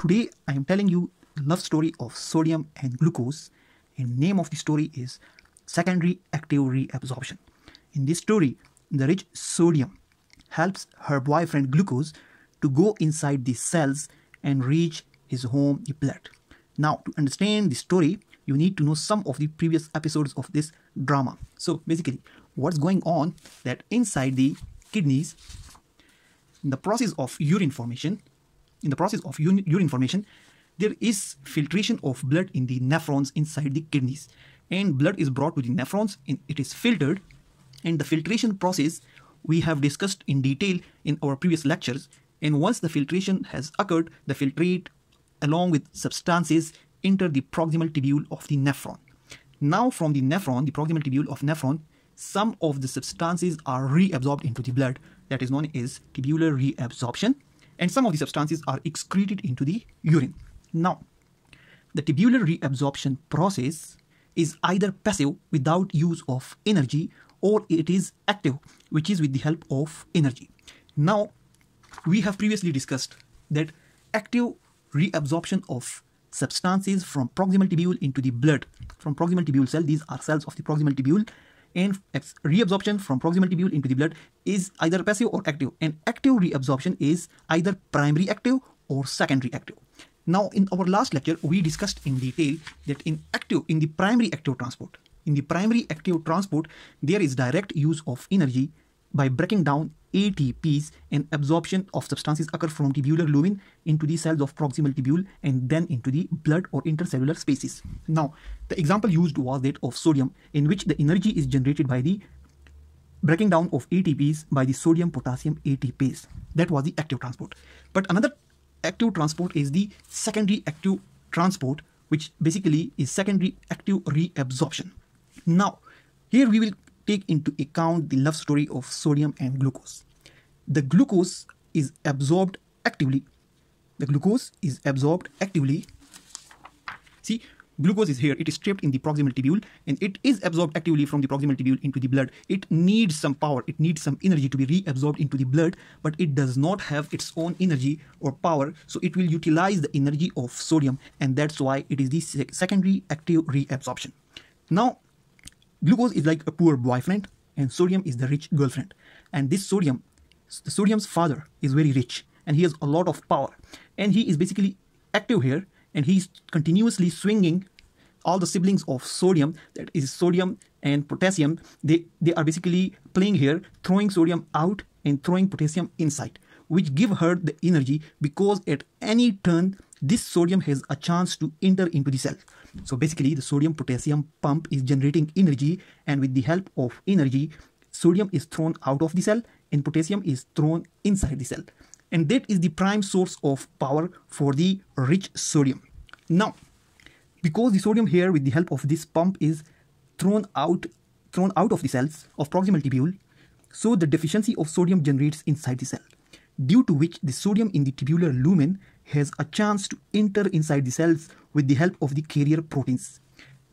Today I am telling you the love story of sodium and glucose and name of the story is secondary active reabsorption. In this story, the rich sodium helps her boyfriend glucose to go inside the cells and reach his home, the blood. Now, to understand the story, you need to know some of the previous episodes of this drama. So basically, what's going on that inside the kidneys, in the process of urine formation, in the process of urine formation, there is filtration of blood in the nephrons inside the kidneys. And blood is brought to the nephrons and it is filtered. And the filtration process we have discussed in detail in our previous lectures. And once the filtration has occurred, the filtrate along with substances enter the proximal tubule of the nephron. Now from the nephron, the proximal tubule of nephron, some of the substances are reabsorbed into the blood that is known as tubular reabsorption and some of the substances are excreted into the urine. Now, the tubular reabsorption process is either passive without use of energy or it is active which is with the help of energy. Now, we have previously discussed that active reabsorption of substances from proximal tubule into the blood from proximal tubule cell these are cells of the proximal tubule and reabsorption from proximal tubule into the blood is either passive or active. And active reabsorption is either primary active or secondary active. Now in our last lecture we discussed in detail that in active in the primary active transport in the primary active transport there is direct use of energy by breaking down ATPs and absorption of substances occur from tubular lumen into the cells of proximal tubule and then into the blood or intercellular spaces. Now, the example used was that of sodium in which the energy is generated by the breaking down of ATPs by the sodium potassium ATPase. That was the active transport. But another active transport is the secondary active transport which basically is secondary active reabsorption. Now, here we will take into account the love story of sodium and glucose. The glucose is absorbed actively. The glucose is absorbed actively. See, glucose is here. It is trapped in the proximal tubule and it is absorbed actively from the proximal tubule into the blood. It needs some power. It needs some energy to be reabsorbed into the blood, but it does not have its own energy or power. So it will utilize the energy of sodium and that's why it is the secondary active reabsorption. Now, Glucose is like a poor boyfriend and sodium is the rich girlfriend. And this sodium, the sodium's father is very rich and he has a lot of power. And he is basically active here and he's continuously swinging all the siblings of sodium, that is sodium and potassium, they, they are basically playing here, throwing sodium out and throwing potassium inside, which give her the energy because at any turn, this sodium has a chance to enter into the cell. So basically the sodium potassium pump is generating energy and with the help of energy, sodium is thrown out of the cell and potassium is thrown inside the cell. And that is the prime source of power for the rich sodium. Now, because the sodium here with the help of this pump is thrown out thrown out of the cells of proximal tubule, so the deficiency of sodium generates inside the cell, due to which the sodium in the tubular lumen has a chance to enter inside the cells with the help of the carrier proteins.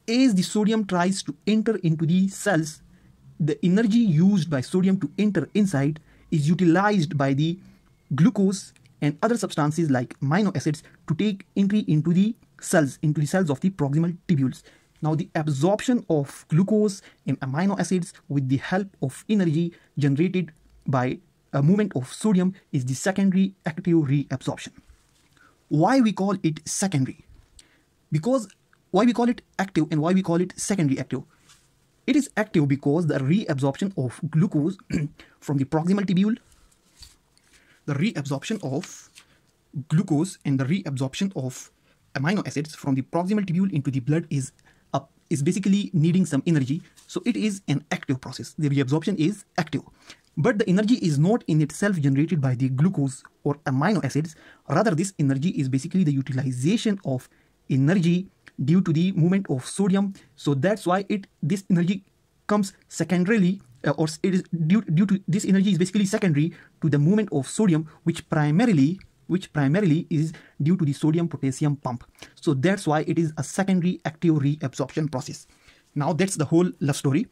As the sodium tries to enter into the cells, the energy used by sodium to enter inside is utilized by the glucose and other substances like amino acids to take entry into the cells, into the cells of the proximal tubules. Now the absorption of glucose and amino acids with the help of energy generated by a movement of sodium is the secondary active reabsorption. Why we call it secondary? because why we call it active and why we call it secondary active it is active because the reabsorption of glucose from the proximal tubule the reabsorption of glucose and the reabsorption of amino acids from the proximal tubule into the blood is up is basically needing some energy so it is an active process the reabsorption is active but the energy is not in itself generated by the glucose or amino acids. Rather this energy is basically the utilization of energy due to the movement of sodium. So that's why it this energy comes secondarily uh, or it is due, due to this energy is basically secondary to the movement of sodium which primarily which primarily is due to the sodium potassium pump. So that's why it is a secondary active reabsorption process. Now that's the whole love story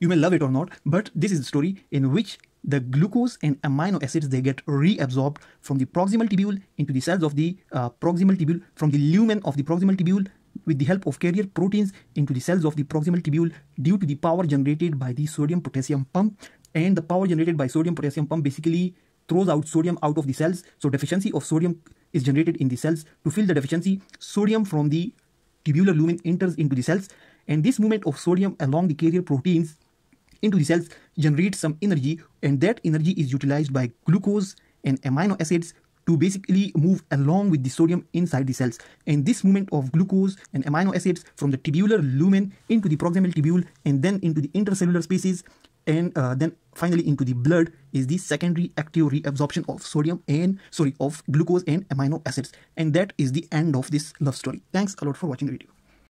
you may love it or not but this is the story in which the glucose and amino acids they get reabsorbed from the proximal tubule into the cells of the uh, proximal tubule from the lumen of the proximal tubule with the help of carrier proteins into the cells of the proximal tubule due to the power generated by the sodium potassium pump. And the power generated by sodium potassium pump basically throws out sodium out of the cells. So deficiency of sodium is generated in the cells. To fill the deficiency sodium from the tubular lumen enters into the cells. And this movement of sodium along the carrier proteins into the cells generates some energy and that energy is utilized by glucose and amino acids to basically move along with the sodium inside the cells. And this movement of glucose and amino acids from the tubular lumen into the proximal tubule and then into the intercellular spaces and uh, then finally into the blood is the secondary active reabsorption of sodium and sorry of glucose and amino acids. And that is the end of this love story. Thanks a lot for watching the video